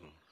Mm.